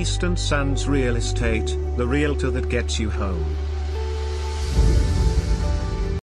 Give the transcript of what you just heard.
Eastern Sands Real Estate, the realtor that gets you home.